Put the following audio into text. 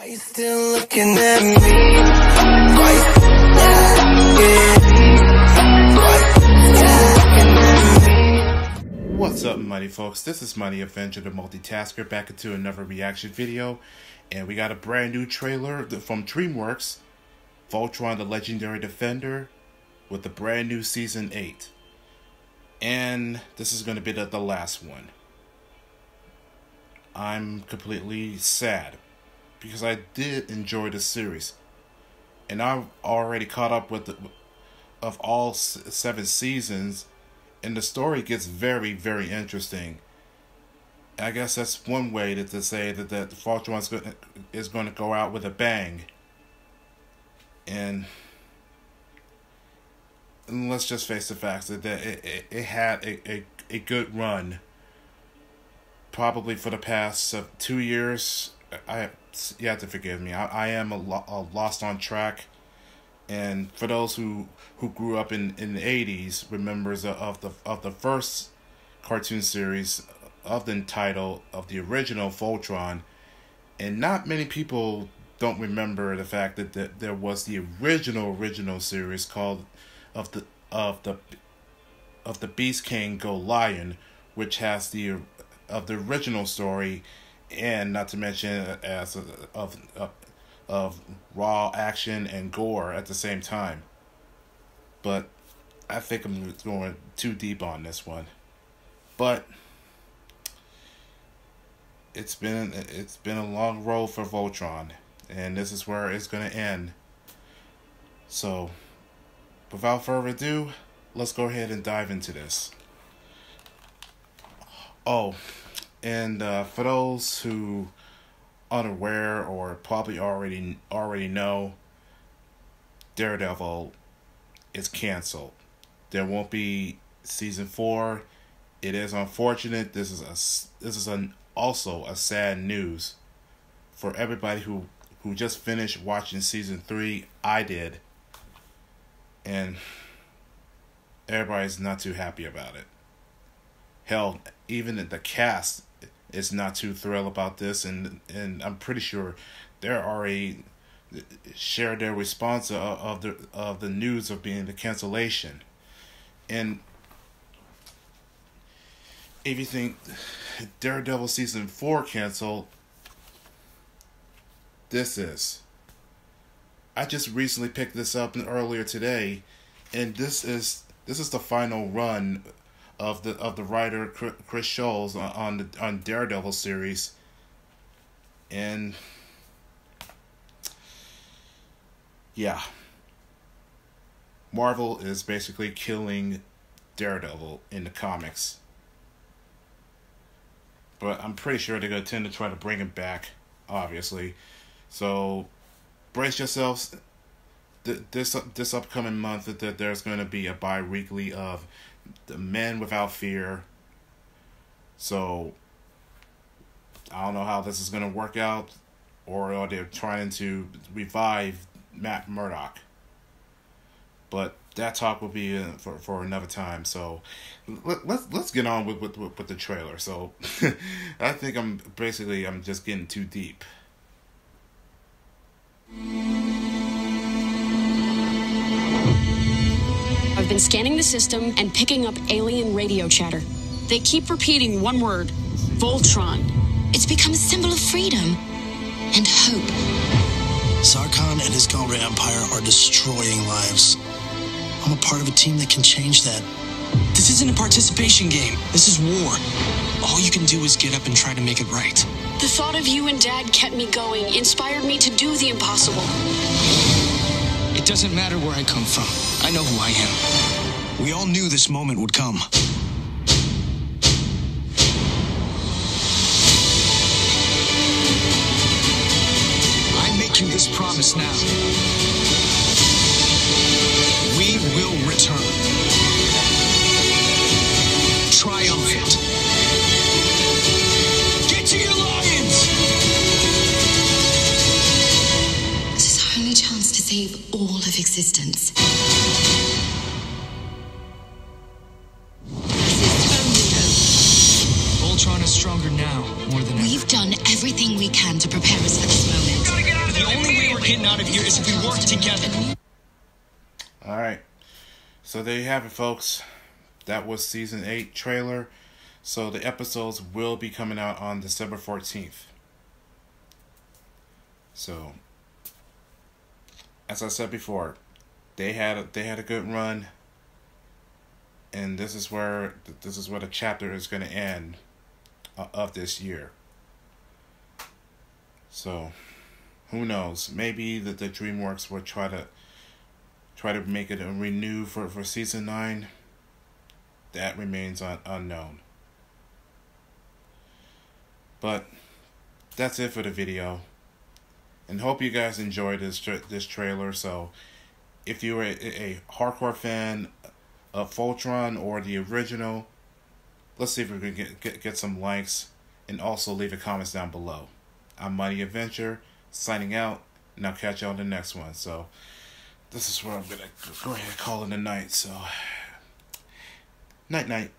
Are you still looking at me? What's up, Mighty folks? This is Mighty Avenger, the multitasker, back into another reaction video. And we got a brand new trailer from DreamWorks Voltron the Legendary Defender with the brand new Season 8. And this is going to be the, the last one. I'm completely sad because I did enjoy the series. And I've already caught up with the, of all seven seasons and the story gets very very interesting. I guess that's one way to, to say that that Voltron is going to go out with a bang. And, and let's just face the facts that it, it, it had a, a, a good run probably for the past uh, two years. I you have to forgive me. I, I am a, lo- a lost on track, and for those who who grew up in in the eighties, remembers of the of the first cartoon series of the title of the original Voltron, and not many people don't remember the fact that, that there was the original original series called of the of the of the Beast King Go Lion, which has the of the original story, and not to mention as of of, of raw action and gore at the same time. But I think I'm going too deep on this one. But it's been it's been a long road for Voltron, and this is where it's gonna end. So, without further ado, let's go ahead and dive into this. Oh, and uh, for those who unaware or probably already already know, Daredevil is canceled. There won't be season four. It is unfortunate. This is a this is an also a sad news for everybody who who just finished watching season three. I did, and everybody's not too happy about it. Hell, even the cast is not too thrilled about this, and and I'm pretty sure they're already shared their response of, of the of the news of being the cancellation, and if you think Daredevil season four canceled, this is. I just recently picked this up earlier today, and this is this is the final run of the of the writer Charles Soule on the on Daredevil series, and yeah, Marvel is basically killing Daredevil in the comics. But I'm pretty sure they're gonna tend to try to bring him back, obviously. So brace yourselves. This this upcoming month that there's going to be a bi-weekly of the Men Without Fear. So I don't know how this is going to work out, or are they trying to revive Matt Murdock? But that talk will be uh, for for another time. So let, let's let's get on with with with the trailer. So I think I'm basically I'm just getting too deep. Been scanning the system and picking up alien radio chatter. They keep repeating one word Voltron. It's become a symbol of freedom and hope. Zarkon and his Galra Empire are destroying lives. I'm a part of a team that can change that. This isn't a participation game. This is war. All you can do is get up and try to make it right. The thought of you and Dad kept me going, inspired me to do the impossible. Doesn't matter where I come from. I know who I am. We all knew this moment would come. I make you this promise now. Existence. Voltron is stronger now, more than. We've done everything we can to prepare us for this moment. The only way we're getting out of here is if we work together. All right. So there you have it, folks. That was season 8 trailer. So the episodes will be coming out on December 14th. So as I said before, they had a, they had a good run and this is where this is where the chapter is going to end uh, of this year. So, who knows? Maybe that the DreamWorks will try to try to make it a renew for for season nine. That remains un- unknown. But that's it for the video. And hope you guys enjoyed this tra- this trailer. So, if you're a, a hardcore fan of Voltron or the original, let's see if we can get, get, get some likes and also leave a comments down below. I'm Mighty Avenger, signing out, and I'll catch you on the next one. So, this is where I'm to go ahead and call it a night. So, night night.